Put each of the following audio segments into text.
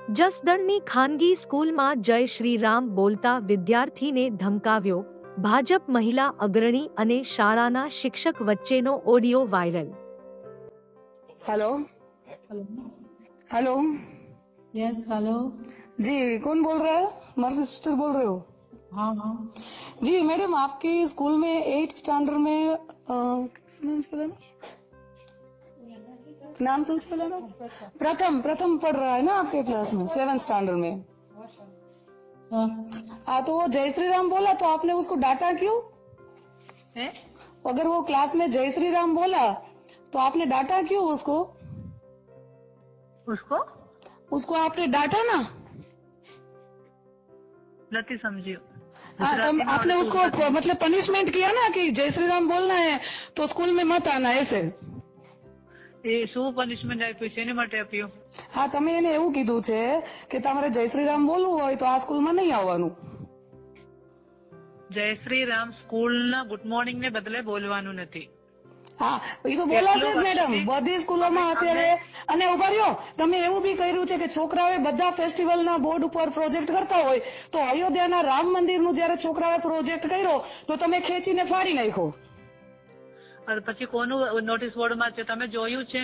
જસદણની ખાનગી સ્કૂલમાં જય શ્રી રામ બોલતા વિદ્યાર્થીને ધમકાવ્યો ભાજપ મહિલા અગ્રણી અને શાળાના શિક્ષક વચ્ચેનો audio viral hello hello hello yes hello जी कौन बोल रहा है मर्सी सिस्टर बोल रहे हो हाँ हाँ जी मैडम आपके स्कूल में एट स्टैंडर्ड में अ, किस नाम सोच बोला ना प्रथम प्रथम पढ़ रहा है ना आपके क्लास में सेवन स्टैंडर्ड में। हाँ।, हाँ। तो वो जय श्री राम बोला तो आपने उसको डांटा क्यों? अगर वो क्लास में जय श्री राम बोला तो आपने डांटा क्यों उसको? उसको? उसको आपने डांटा ना? लती समझियो। हाँ तो आपने उसको मतलब पनिशमेंट किया ना कि जय श्री राम बोलना है तो स्कूल में मत आना ऐसे। એ શું પનિશમેન્ટ આપ્યું છે? એની માટે આપ્યું? હા તમે એને એવું કીધું છે કે તમારે જય શ્રી રામ બોલવું હોય તો આ સ્કૂલમાં નહીં આવવાનું. જય શ્રી રામ સ્કૂલના ગુડ મોર્નિંગ ને બદલે બોલવાનું નથી. હા એ તો બોલાશે જ મેડમ. બધી સ્કૂલોમાં અત્યારે અને ઊભા રહ્યો તમે એવું બી કર્યું છે કે છોકરાઓએ બધા ફેસ્ટિવલના બોર્ડ ઉપર પ્રોજેક્ટ કરતા હોય તો અયોધ્યાના રામ મંદિરનું જયારે છોકરાઓએ પ્રોજેક્ટ કર્યો તો તમે ખેંચીને ફાડી નાખ્યો. પછી કોનું નોટિસ બોર્ડમાં છે? તમે જોયું છે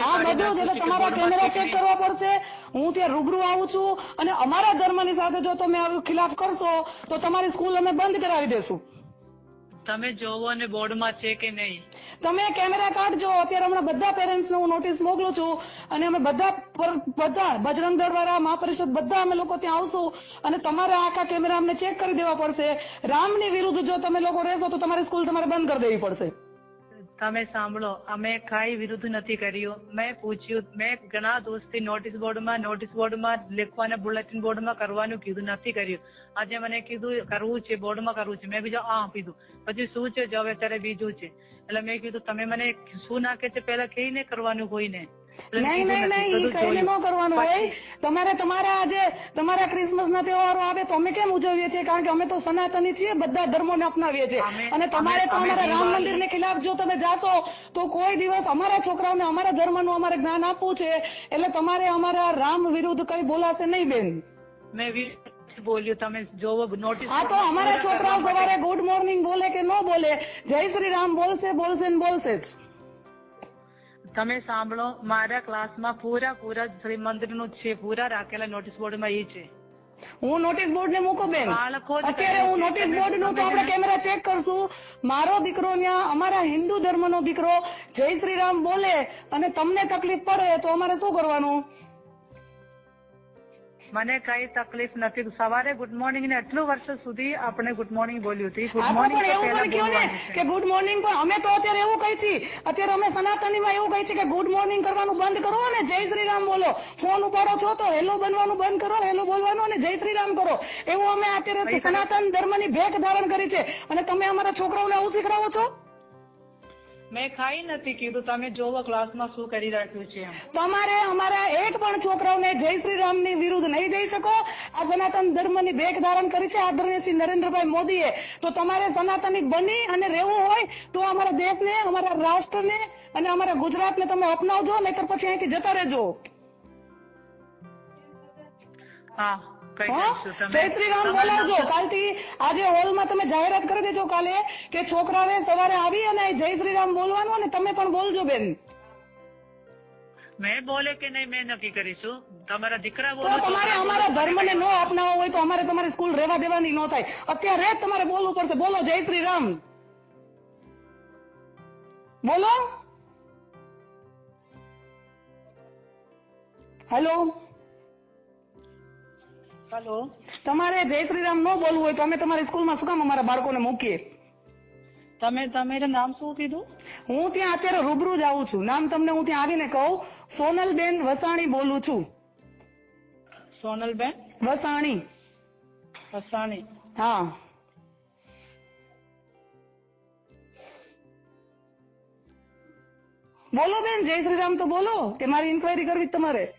હા બધું જ એટલે નાખ્યું છે કે તમારા કેમેરા ચેક કરવા પડશે. હું ત્યાં રૂબરૂ આવું છું અને અમારા ધર્મની સાથે જો તમે આવું ખિલાફ કરશો તો તમારી સ્કૂલ અમે બંધ કરાવી દેશું. તમે જોવો અને બોર્ડમાં છે કે નહીં? તમે કેમેરા કાઢજો અત્યારે હમણાં બધા પેરેન્ટ્સને હું નોટિસ મોકલું છું અને અમે બધા બધા બજરંગ દળ વાળા મહાપરિષદ બધા અમે લોકો ત્યાં આવશું અને તમારે આખા કેમેરા અમને ચેક કરી દેવા પડશે. રામની વિરુદ્ધ જો તમે લોકો રહેશો તો તમારી સ્કૂલ તમારે બંધ કરી દેવી પડશે. તમે સાંભળો અમે કાંઈ વિરુદ્ધ નથી કર્યું મેં પૂછ્યું મેં ઘણા દોસ્તી નોટિસ બોર્ડમાં નોટિસ બોર્ડમાં લખવાના બુલેટિન બોર્ડમાં કરવાનું કીધું નથી કર્યું આજે મને કીધું કરવું છે બોર્ડમાં કરવું છે મેં બીજું આ કીધું પછી શું છે જો હવે અત્યારે બીજું છે એટલે મેં કીધું તમે મને શું નાખે છે પહેલા કહીને કરવાનું કોઈને નહીં નહીં નહીં એ બધું ન કરવાનું હોય. તમારે તમારા આજે તમારા ક્રિસમસ ના તહેવારો આવે તો અમે કેમ ઉજવીએ છીએ? કારણ કે અમે તો સનાતની છીએ બધા ધર્મોને અપનાવીએ છીએ. અને તમારે તો અમે- અમે અમારા રામ મંદિર ને ખિલાફ જો તમે જાશો તો કોઈ દિવસ અમારા છોકરાઓને અમારા ધર્મનું અમારે જ્ઞાન આપવું છે. એટલે તમારે અમારા રામ વિરુદ્ધ કઈ બોલાશે નહીં બેન. મેં બોલ્યું તમે જોવો નોટિસ હા તો અમારા છોકરાઓ સવારે ગુડ મોર્નિંગ બોલે કે ન બોલે? જય શ્રી રામ બોલશે બોલશે ને બોલશે જ. તમે સાંભળો મારા ક્લાસમાં પૂરા પૂરા શ્રી મંદિરનું છે પૂરા રાખેલા નોટિસ બોર્ડમાં એ છે. હું નોટિસ બોર્ડ ને મૂકો બેન? અત્યારે હું નોટિસ બોર્ડનું તો આપણે કેમેરા ચેક કરશું. મારો દીકરો ત્યાં અમારા હિન્દુ ધર્મનો દીકરો જય શ્રી રામ બોલે અને તમને તકલીફ પડે તો અમારે શું કરવાનું? મને કઈ તકલીફ નથી. સવારે ગુડ મોર્નિંગ ને એટલું વર્ષ સુધી આપણે ગુડ મોર્નિંગ બોલ્યું હતી ગુડ મોર્નિંગ કે ગુડ મોર્નિંગ પણ અમે તો અત્યારે એવું કહી છીએ. અત્યારે અમે સનાતનીમાં એવું કહી છીએ કે ગુડ મોર્નિંગ કરવાનું બંધ કરો અને જય શ્રી રામ બોલો. ફોન ઉપાડો છો તો હેલો બનવાનું બંધ કરો હેલો બોલવાનું અને જય શ્રી રામ કરો. એવું અમે અત્યારે સનાતન ધર્મની ભેખ ધારણ કરી છે. અને તમે અમારા છોકરાઓને આવું શીખડાવો છો? મેં ખાઈ નથી કીધું. તમે જોવો ક્લાસમાં શું કરી રાખ્યું છે તમારે અમારા એક પણ છોકરાઓને જય શ્રી રામની વિરુદ્ધ નહીં જઈ શકો. આ સનાતન ધર્મની ભેખ ધારણ કરી છે આદરણીય શ્રી નરેન્દ્રભાઈ મોદીએ. તો તમારે સનાતની બની અને રહેવું હોય તો અમારા દેશને અમારા રાષ્ટ્રને અને અમારા ગુજરાતને તમે અપનાવજો નહીતર પછી અહીંથી જતા રહેજો. હા જય શ્રી રામ બોલાવજો. કાલથી આજે હોલમાં તમે જાહેરાત કરી દેજો કાલે કે છોકરાઓએ સવારે આવી અને જય શ્રી રામ બોલવાનું અને તમે પણ બોલજો બેન. મેં બોલે કે નહીં મેં નક્કી કરીશું. તમારા દીકરા બોલો તમારે અમારા ધર્મને ન અપનાવવો હોય તો અમારે તમારી સ્કૂલ રહેવા દેવાની ન થાય. અત્યારે તમારે બોલવું પડશે. બોલો જય શ્રી રામ. બોલો. હેલો હેલો તમારે જય શ્રી રામ ન બોલવું હોય તો અમે તમારી સ્કૂલમાં શું કામ અમારા બાળકોને મૂકીએ? તમે તમે નામ શું કીધું? હું ત્યાં અત્યારે રૂબરૂ જ આવું છું. નામ તમને હું ત્યાં આવીને કહું. સોનલબેન વસાણી બોલું છું. સોનલબેન? વસાણી. વસાણી. હા. બોલો બેન જય શ્રી રામ તો બોલો કે મારી ઇન્કવાયરી કરવી તમારે?